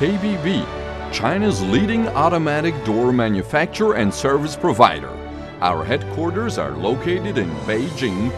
KBB, China's leading automatic door manufacturer and service provider. Our headquarters are located in Beijing,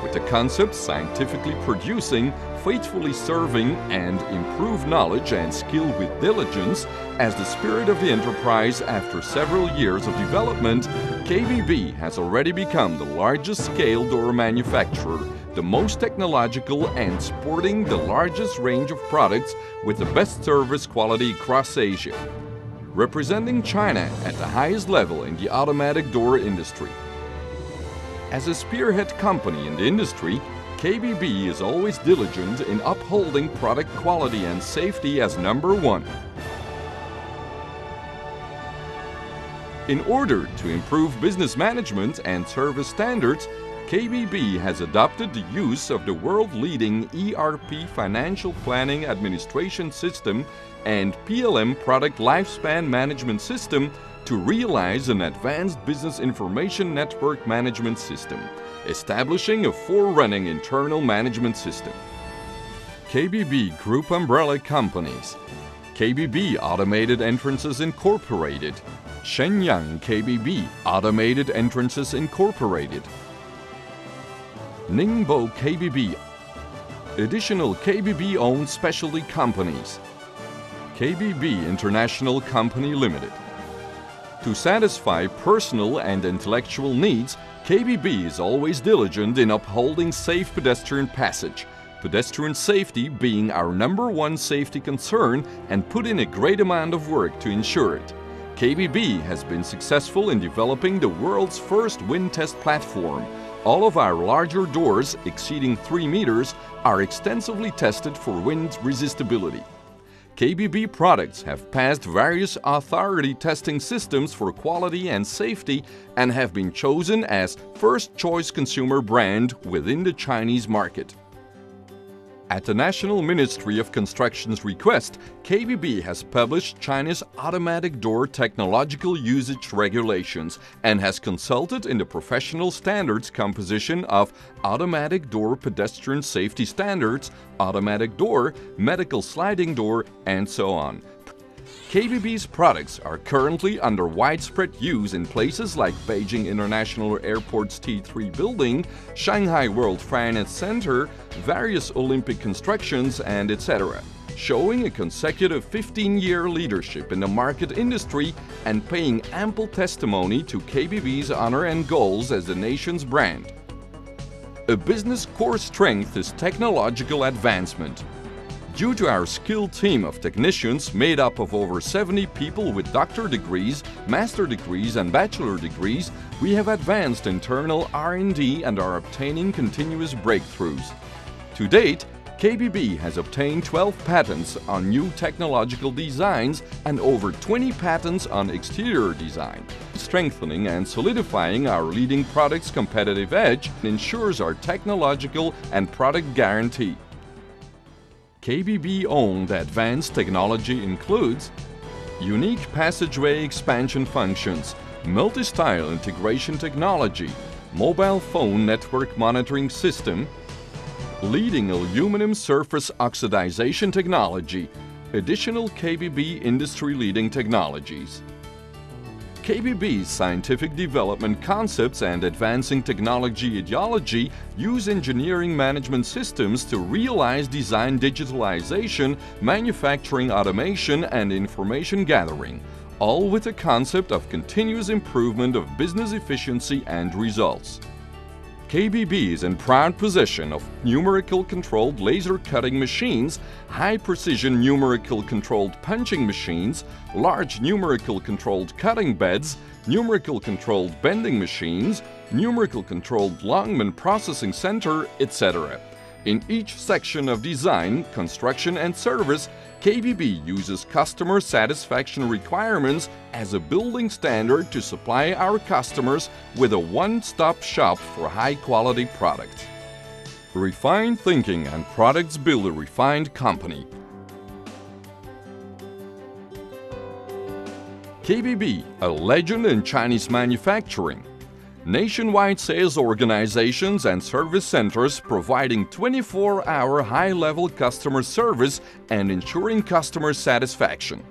with the concept scientifically producing, faithfully serving, and improve knowledge and skill with diligence as the spirit of the enterprise after several years of development, KBB has already become the largest scale door manufacturer the most technological and sporting the largest range of products with the best service quality across Asia. Representing China at the highest level in the automatic door industry. As a spearhead company in the industry, KBB is always diligent in upholding product quality and safety as number one. In order to improve business management and service standards, KBB has adopted the use of the world-leading ERP financial planning administration system and PLM product lifespan management system to realize an advanced business information network management system, establishing a forerunning internal management system. KBB Group Umbrella Companies. KBB Automated Entrances Incorporated. Shenyang KBB Automated Entrances Incorporated. Ningbo KBB Additional KBB-owned specialty companies KBB International Company Limited To satisfy personal and intellectual needs, KBB is always diligent in upholding safe pedestrian passage, pedestrian safety being our number one safety concern and put in a great amount of work to ensure it. KBB has been successful in developing the world's first wind test platform, all of our larger doors, exceeding 3 meters, are extensively tested for wind resistibility. KBB products have passed various authority testing systems for quality and safety and have been chosen as first choice consumer brand within the Chinese market. At the National Ministry of Construction's request, KBB has published China's automatic door technological usage regulations and has consulted in the professional standards composition of automatic door pedestrian safety standards, automatic door, medical sliding door, and so on. KBB's products are currently under widespread use in places like Beijing International Airport's T3 building, Shanghai World Finance Center, various Olympic constructions, and etc., showing a consecutive 15-year leadership in the market industry and paying ample testimony to KBB's honor and goals as the nation's brand. A business core strength is technological advancement. Due to our skilled team of technicians made up of over 70 people with doctor degrees, master degrees and bachelor degrees, we have advanced internal R&D and are obtaining continuous breakthroughs. To date, KBB has obtained 12 patents on new technological designs and over 20 patents on exterior design. Strengthening and solidifying our leading product's competitive edge ensures our technological and product guarantee. KBB-owned advanced technology includes unique passageway expansion functions, multi-style integration technology, mobile phone network monitoring system, leading aluminum surface oxidization technology, additional KBB industry-leading technologies. KBB's scientific development concepts and advancing technology ideology use engineering management systems to realize design digitalization, manufacturing automation, and information gathering, all with the concept of continuous improvement of business efficiency and results. KBB is in proud possession of numerical controlled laser cutting machines, high precision numerical controlled punching machines, large numerical controlled cutting beds, numerical controlled bending machines, numerical controlled Longman processing center, etc. In each section of design, construction and service, KBB uses customer satisfaction requirements as a building standard to supply our customers with a one-stop shop for high-quality products. Refined thinking and products build a refined company. KBB, a legend in Chinese manufacturing. Nationwide sales organizations and service centers providing 24-hour high-level customer service and ensuring customer satisfaction.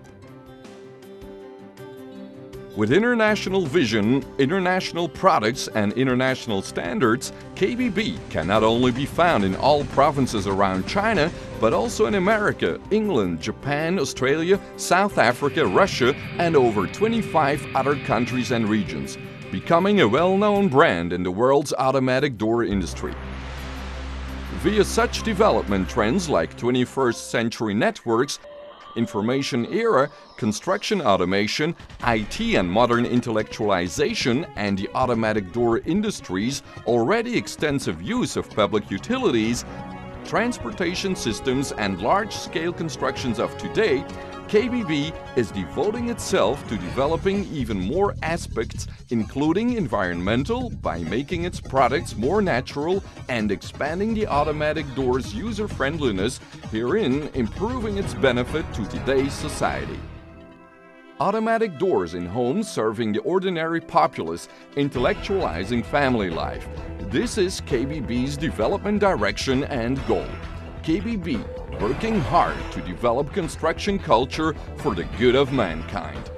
With international vision, international products and international standards, KBB can not only be found in all provinces around China, but also in America, England, Japan, Australia, South Africa, Russia and over 25 other countries and regions, becoming a well-known brand in the world's automatic door industry. Via such development trends like 21st century networks, information era, construction automation, IT and modern intellectualization, and the automatic door industry's already extensive use of public utilities, transportation systems and large-scale constructions of today, KBB is devoting itself to developing even more aspects, including environmental, by making its products more natural and expanding the automatic door's user-friendliness, herein improving its benefit to today's society. Automatic doors in homes serving the ordinary populace, intellectualizing family life. This is KBB's development direction and goal. KBB working hard to develop construction culture for the good of mankind.